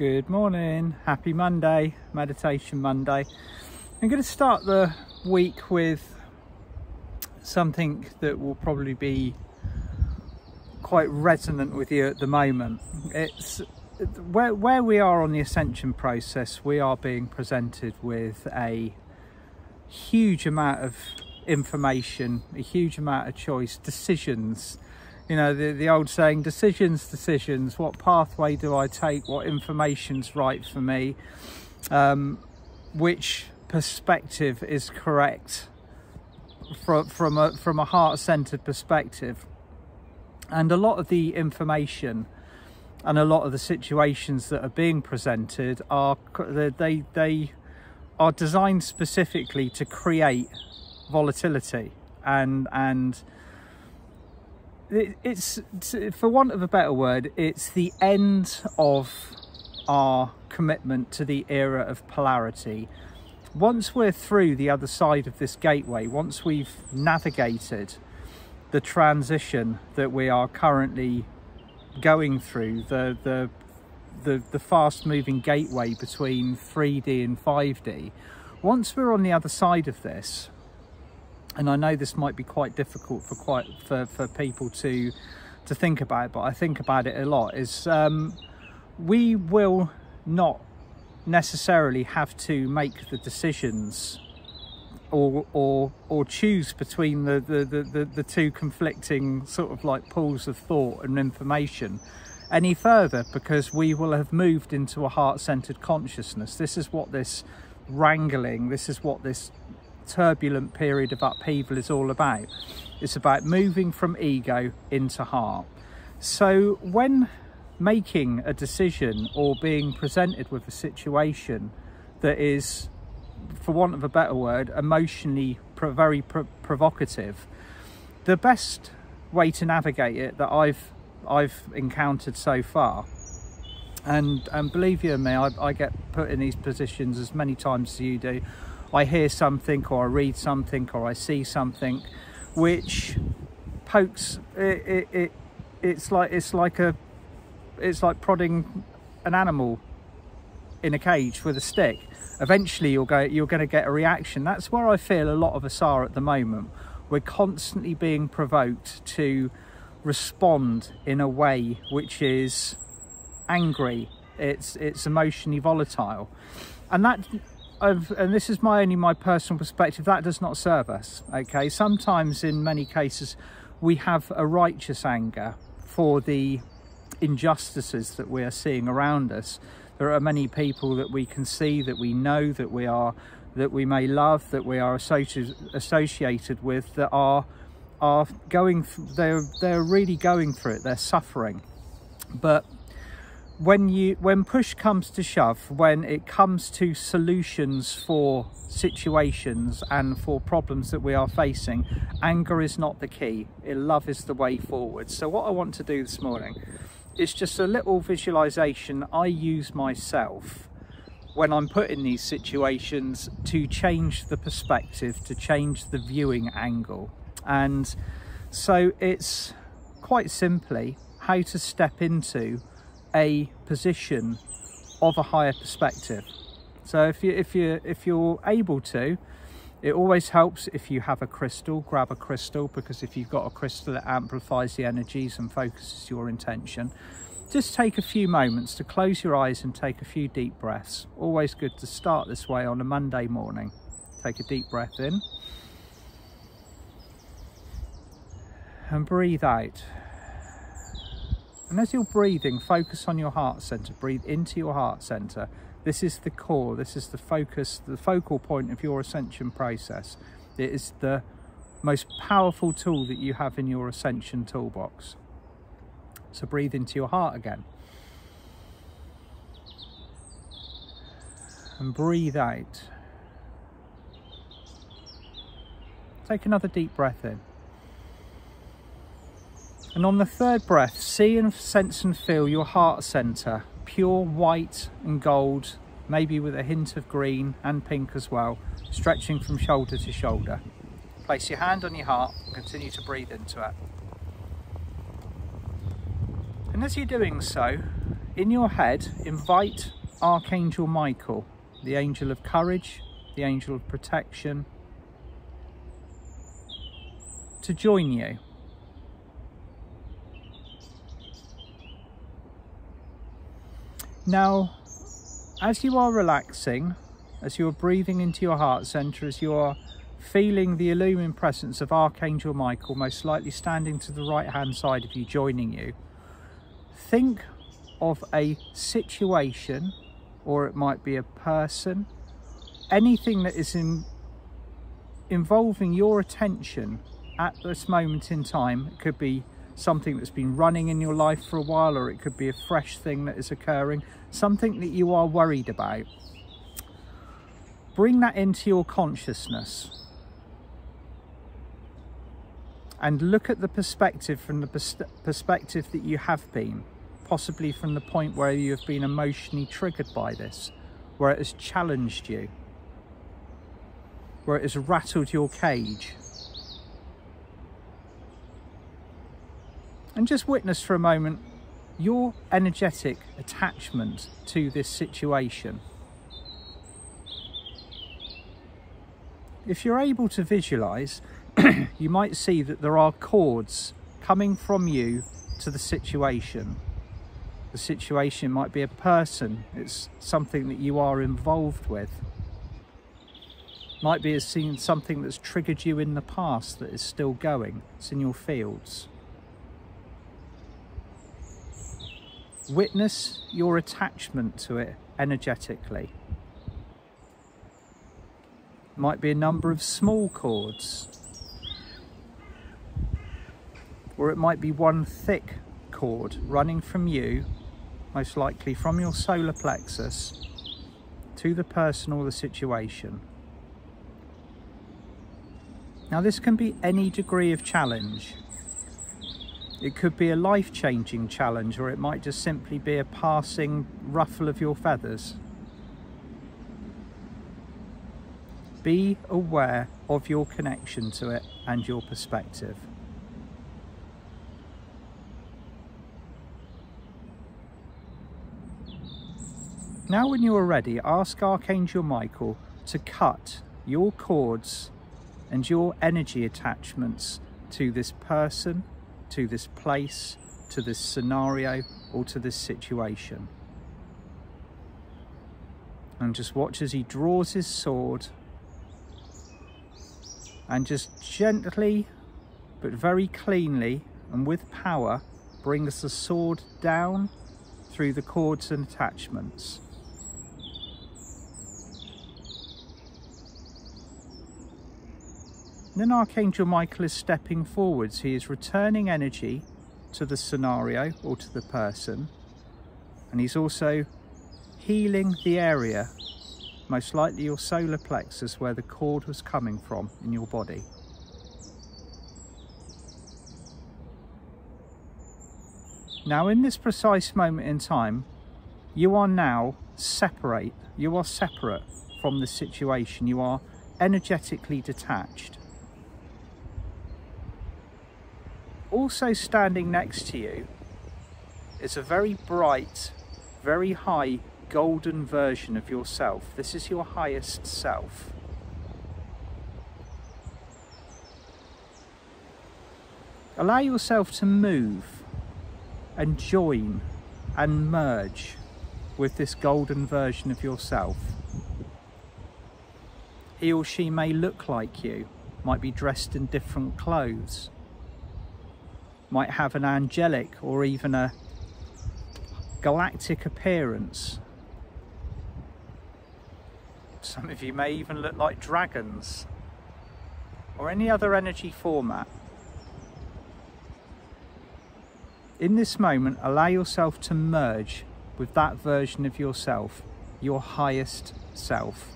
Good morning, happy Monday, Meditation Monday. I'm going to start the week with something that will probably be quite resonant with you at the moment. It's where, where we are on the ascension process, we are being presented with a huge amount of information, a huge amount of choice, decisions. You know, the, the old saying, decisions, decisions. What pathway do I take? What information's right for me? Um, which perspective is correct from, from a, from a heart-centered perspective? And a lot of the information and a lot of the situations that are being presented are they they are designed specifically to create volatility and and it's for want of a better word it's the end of our commitment to the era of polarity. Once we're through the other side of this gateway once we've navigated the transition that we are currently going through the the the, the fast moving gateway between 3D and 5D once we're on the other side of this and I know this might be quite difficult for quite for, for people to to think about but I think about it a lot is um, we will not necessarily have to make the decisions or or or choose between the the, the, the, the two conflicting sort of like pools of thought and information any further because we will have moved into a heart-centered consciousness. This is what this wrangling this is what this turbulent period of upheaval is all about. It's about moving from ego into heart. So when making a decision or being presented with a situation that is, for want of a better word, emotionally very provocative, the best way to navigate it that I've I've encountered so far and and believe you me I, I, get put in these positions as many times as you do I hear something or I read something or I see something which pokes it, it, it it's like it's like a it's like prodding an animal in a cage with a stick. Eventually you'll go you're going to get a reaction. That's where i feel a lot of us are at the moment. We're constantly being provoked to respond in a way which is angry. It's it's emotionally volatile. And that I've, and this is my only my personal perspective, that does not serve us. Okay, sometimes in many cases we have a righteous anger for the injustices that we are seeing around us. There are many people that we can see, that we know, that we are, that we may love, that we are associ associated with, that are are going. They're they're really going through it. They're suffering, but when you when push comes to shove when it comes to solutions for situations and for problems that we are facing anger is not the key. Love is the way forward. So what i want to do this morning is just a little visualization i use myself when i'm put in these situations to change the perspective to change the viewing angle. And so it's quite simply how to step into a position of a higher perspective. So if you if you if you're able to, it always helps if you have a crystal, grab a crystal because if you've got a crystal it amplifies the energies and focuses your intention. Just take a few moments to close your eyes and take a few deep breaths. Always good to start this way on a Monday morning. Take a deep breath in. And breathe out. And as you're breathing, focus on your heart center. Breathe into your heart center. This is the core. This is the focus, the focal point of your ascension process. It is the most powerful tool that you have in your ascension toolbox. So breathe into your heart again. And breathe out. Take another deep breath in. And on the third breath, see and sense and feel your heart center, pure white and gold, maybe with a hint of green and pink as well, stretching from shoulder to shoulder. Place your hand on your heart and continue to breathe into it. And as you're doing so, in your head, invite Archangel Michael, the angel of courage, the angel of protection, to join you. Now, as you are relaxing, as you are breathing into your heart center, as you are feeling the illumined presence of Archangel Michael, most likely standing to the right hand side of you, joining you, think of a situation, or it might be a person, anything that is in, involving your attention at this moment in time. It could be something that's been running in your life for a while, or it could be a fresh thing that is occurring, something that you are worried about. Bring that into your consciousness and look at the perspective from the pers perspective that you have been, possibly from the point where you have been emotionally triggered by this, where it has challenged you, where it has rattled your cage. And just witness for a moment your energetic attachment to this situation. If you're able to visualize, you might see that there are cords coming from you to the situation. The situation might be a person, it's something that you are involved with. Might be seen something that's triggered you in the past that is still going, it's in your fields. Witness your attachment to it energetically. Might be a number of small cords or it might be one thick cord running from you, most likely from your solar plexus, to the person or the situation. Now this can be any degree of challenge. It could be a life-changing challenge or it might just simply be a passing ruffle of your feathers. Be aware of your connection to it and your perspective. Now when you are ready, ask Archangel Michael to cut your cords and your energy attachments to this person, to this place, to this scenario, or to this situation. And just watch as he draws his sword and just gently, but very cleanly and with power, brings the sword down through the cords and attachments. Then Archangel Michael is stepping forwards. He is returning energy to the scenario or to the person. And he's also healing the area, most likely your solar plexus where the cord was coming from in your body. Now in this precise moment in time, you are now separate. You are separate from the situation. You are energetically detached. Also standing next to you is a very bright, very high golden version of yourself. This is your highest self. Allow yourself to move and join and merge with this golden version of yourself. He or she may look like you, might be dressed in different clothes, might have an angelic or even a galactic appearance. Some of you may even look like dragons or any other energy format. In this moment, allow yourself to merge with that version of yourself, your highest self.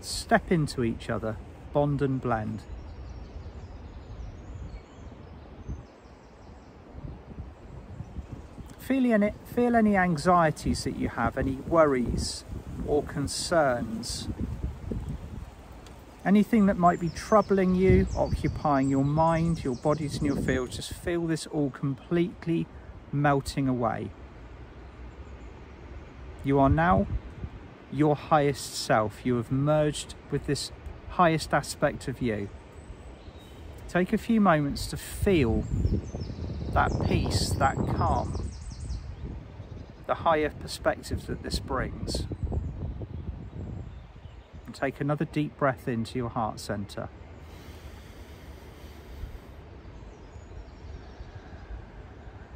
Step into each other, bond and blend. Feel any, feel any anxieties that you have, any worries or concerns, anything that might be troubling you, occupying your mind, your bodies and your field, just feel this all completely melting away. You are now your highest self. You have merged with this highest aspect of you. Take a few moments to feel that peace, that calm, the higher perspective that this brings. And take another deep breath into your heart center.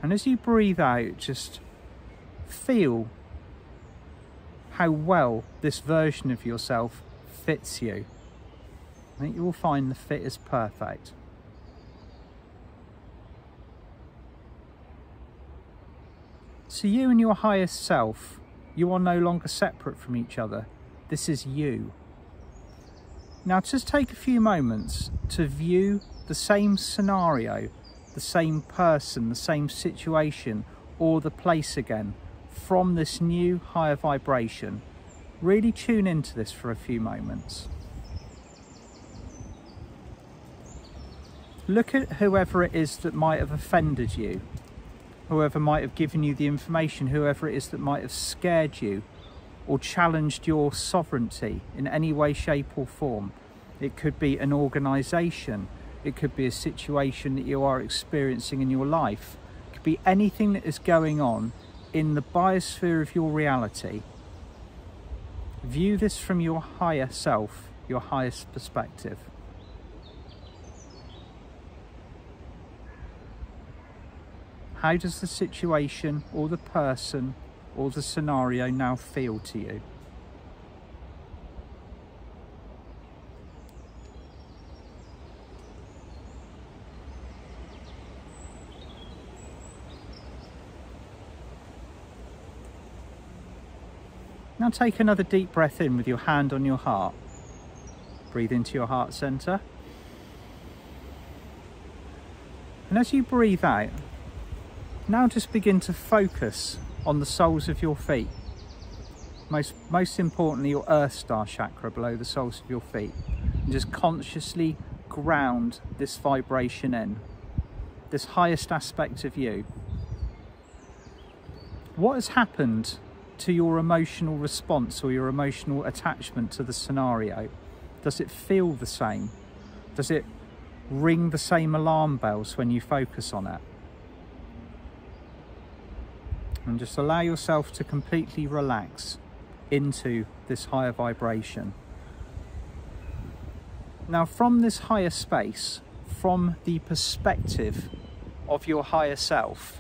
And as you breathe out, just feel how well this version of yourself fits you. I think you will find the fit is perfect. So you and your highest self, you are no longer separate from each other. This is you. Now just take a few moments to view the same scenario, the same person, the same situation, or the place again from this new higher vibration. Really tune into this for a few moments. Look at whoever it is that might have offended you, whoever might have given you the information, whoever it is that might have scared you or challenged your sovereignty in any way, shape, or form. It could be an organisation, it could be a situation that you are experiencing in your life, it could be anything that is going on in the biosphere of your reality, view this from your higher self, your highest perspective. How does the situation or the person or the scenario now feel to you? Now take another deep breath in with your hand on your heart. Breathe into your heart center. And as you breathe out, now just begin to focus on the soles of your feet. Most, most importantly, your earth star chakra below the soles of your feet. And just consciously ground this vibration in, this highest aspect of you. What has happened to your emotional response or your emotional attachment to the scenario? Does it feel the same? Does it ring the same alarm bells when you focus on it? And just allow yourself to completely relax into this higher vibration. Now, from this higher space, from the perspective of your higher self,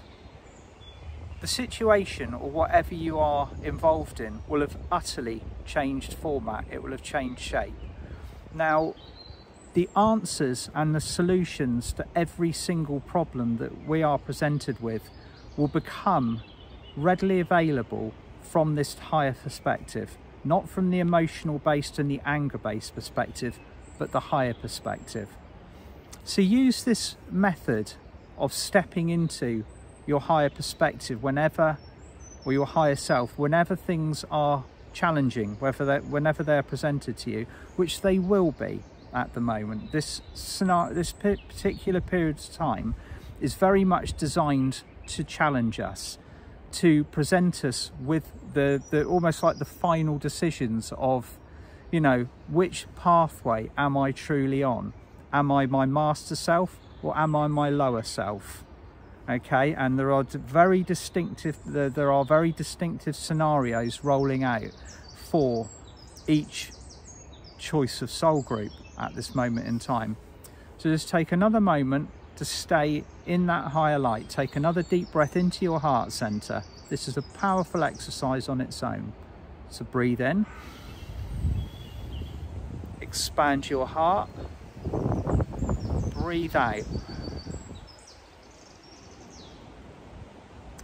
the situation or whatever you are involved in will have utterly changed format, it will have changed shape. Now, the answers and the solutions to every single problem that we are presented with will become readily available from this higher perspective, not from the emotional based and the anger based perspective, but the higher perspective. So use this method of stepping into your higher perspective whenever, or your higher self, whenever things are challenging, whether they're, whenever they're presented to you, which they will be at the moment. This scenario, this particular period of time is very much designed to challenge us, to present us with the, the almost like the final decisions of, you know, which pathway am I truly on? Am I my master self or am I my lower self? okay and there are very distinctive there are very distinctive scenarios rolling out for each choice of soul group at this moment in time so just take another moment to stay in that higher light. Take another deep breath into your heart center. This is a powerful exercise on its own. So breathe in. Expand your heart. Breathe out.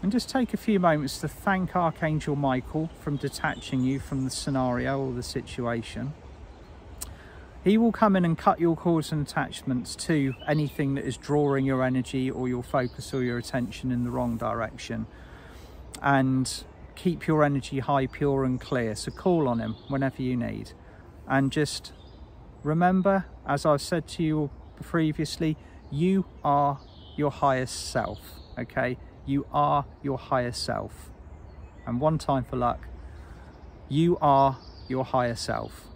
And just take a few moments to thank Archangel Michael from detaching you from the scenario or the situation. He will come in and cut your cords and attachments to anything that is drawing your energy or your focus or your attention in the wrong direction. And keep your energy high, pure and clear. So call on him whenever you need. And just remember, as I've said to you previously, you are your highest self, okay? You are your higher self. And one time for luck, you are your higher self.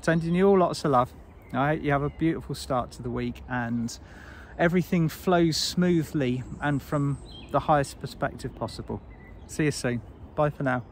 Sending you all lots of love. I hope you have a beautiful start to the week and everything flows smoothly and from the highest perspective possible. See you soon. Bye for now.